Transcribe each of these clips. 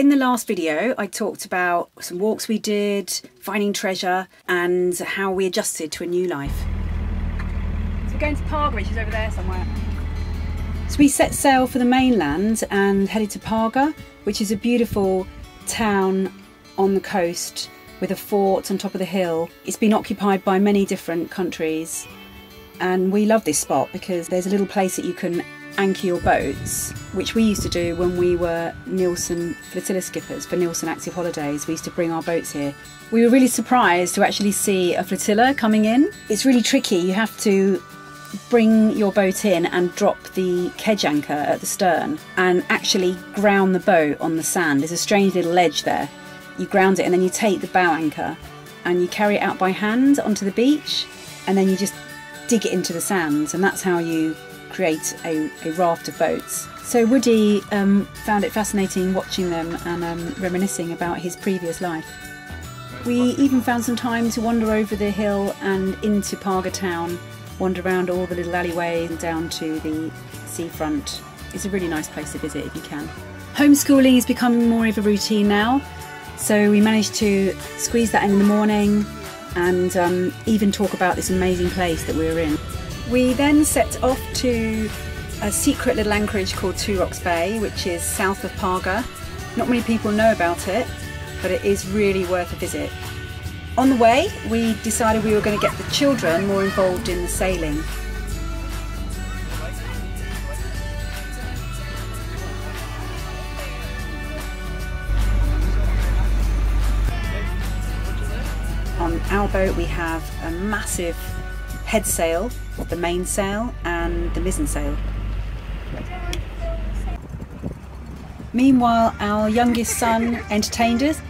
In the last video, I talked about some walks we did, finding treasure, and how we adjusted to a new life. So we're going to Parga, which is over there somewhere. So we set sail for the mainland and headed to Parga, which is a beautiful town on the coast with a fort on top of the hill. It's been occupied by many different countries, and we love this spot because there's a little place that you can anchor your boats, which we used to do when we were Neilson flotilla skippers for Neilson Active Holidays. We used to bring our boats here. We were really surprised to actually see a flotilla coming in. It's really tricky. You have to bring your boat in and drop the kedge anchor at the stern and actually ground the boat on the sand. There's a strange little ledge there. You ground it and then you take the bow anchor and you carry it out by hand onto the beach and then you just dig it into the sand and that's how you create a, a raft of boats. So Woody um, found it fascinating watching them and um, reminiscing about his previous life. We even found some time to wander over the hill and into Parga town, wander around all the little alleyways and down to the seafront. It's a really nice place to visit if you can. Homeschooling is becoming more of a routine now, so we managed to squeeze that in, in the morning and um, even talk about this amazing place that we were in. We then set off to a secret little anchorage called Two Rocks Bay, which is south of Parga. Not many people know about it, but it is really worth a visit. On the way, we decided we were going to get the children more involved in the sailing. On our boat, we have a massive head sail, the mainsail, and the mizzen sail. Meanwhile, our youngest son entertained us,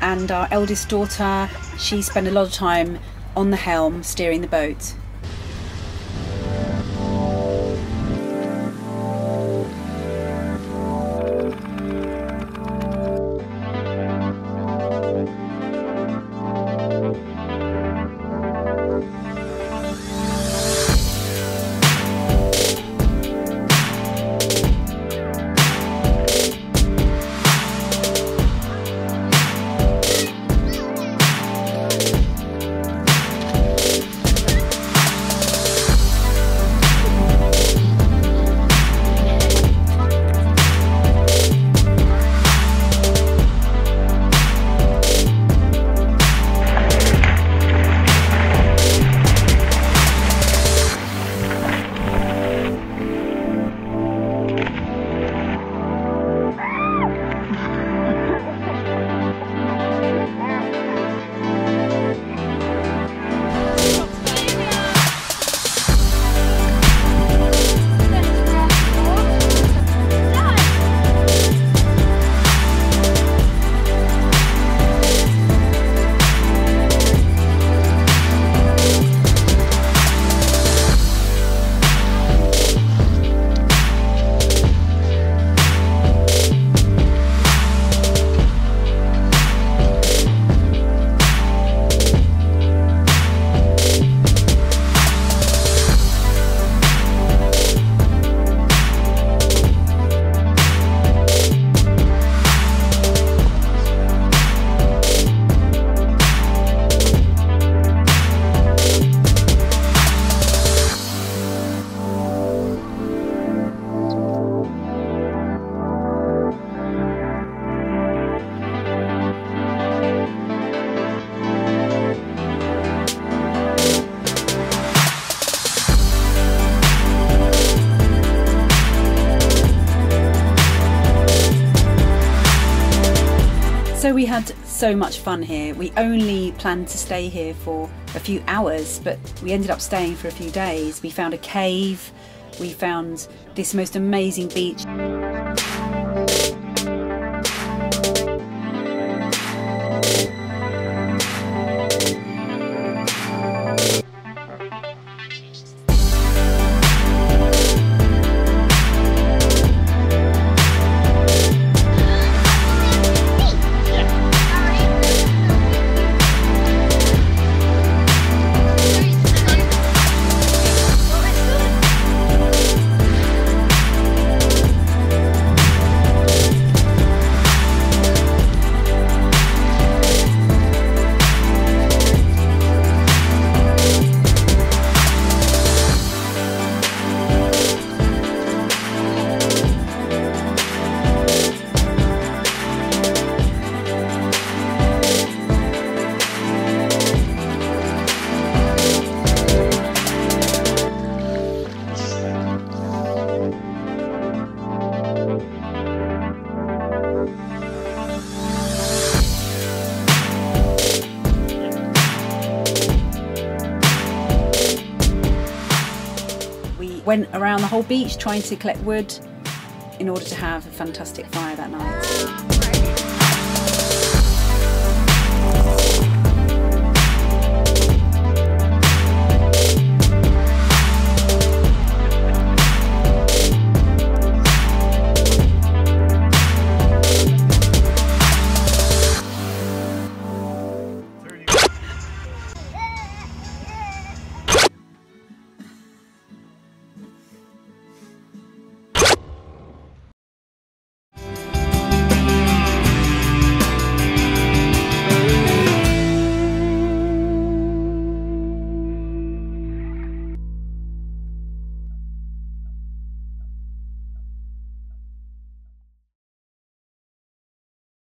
and our eldest daughter, she spent a lot of time on the helm steering the boat. So we had so much fun here. We only planned to stay here for a few hours, but we ended up staying for a few days. We found a cave, we found this most amazing beach. We went around the whole beach trying to collect wood in order to have a fantastic fire that night.